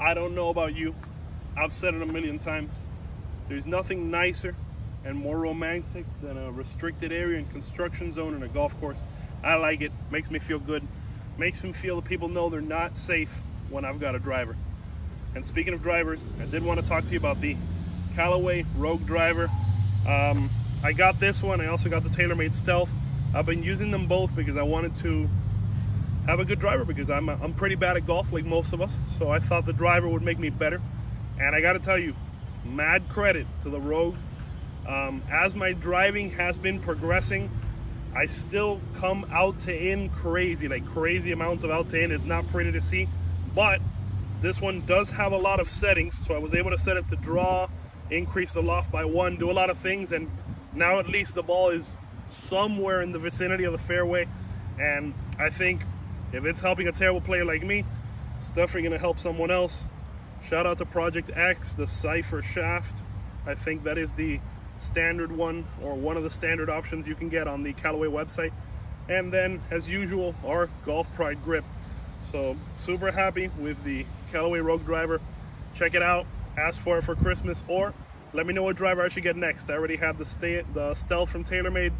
I don't know about you. I've said it a million times. There's nothing nicer and more romantic than a restricted area and construction zone in a golf course. I like it. Makes me feel good. Makes me feel that people know they're not safe when I've got a driver. And speaking of drivers, I did want to talk to you about the Callaway Rogue driver. Um, I got this one. I also got the TaylorMade Stealth. I've been using them both because I wanted to have a good driver because I'm, I'm pretty bad at golf like most of us. So I thought the driver would make me better. And I got to tell you, mad credit to the Rogue. Um, as my driving has been progressing, I still come out to in crazy, like crazy amounts of out to in. It's not pretty to see, but this one does have a lot of settings. So I was able to set it to draw, increase the loft by one, do a lot of things. And now at least the ball is somewhere in the vicinity of the fairway. And I think if it's helping a terrible player like me, it's definitely gonna help someone else. Shout out to Project X, the Cypher shaft. I think that is the standard one or one of the standard options you can get on the Callaway website. And then as usual, our Golf Pride grip. So super happy with the Callaway Rogue driver. Check it out, ask for it for Christmas or let me know what driver I should get next. I already have the, stay, the Stealth from TaylorMade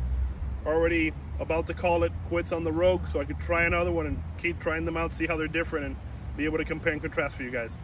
already about to call it quits on the Rogue so I could try another one and keep trying them out, see how they're different and be able to compare and contrast for you guys.